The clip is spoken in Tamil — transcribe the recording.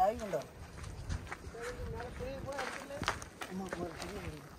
சாய் கொண்டா ஆமாம்